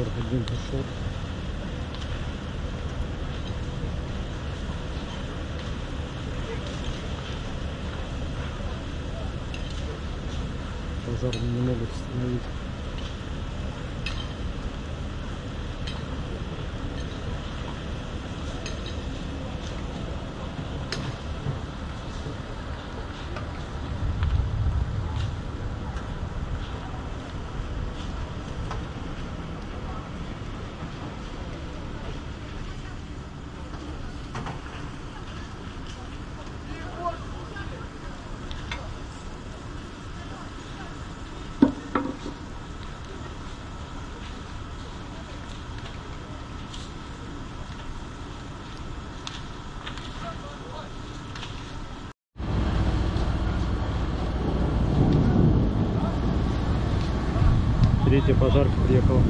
черт один пошел. Пожар не могут остановить. Третья пожарка приехала.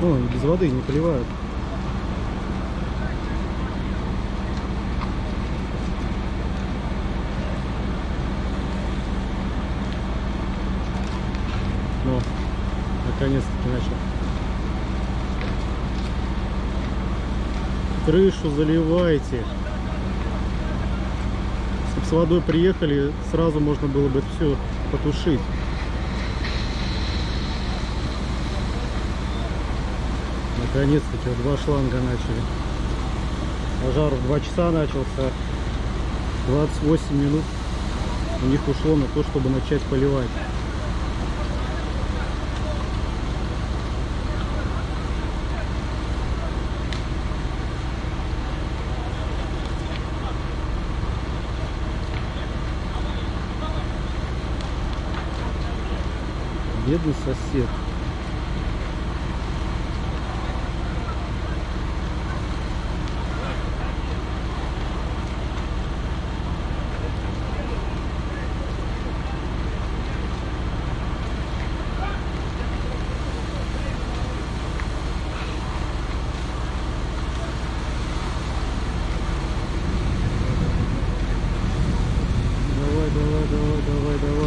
И без воды не поливают. Ну, наконец-таки начал. Крышу заливайте. Если бы с водой приехали, сразу можно было бы все потушить. Наконец-то что, два шланга начали. Пожар в 2 часа начался. 28 минут у них ушло на то, чтобы начать поливать. Бедный сосед. do do do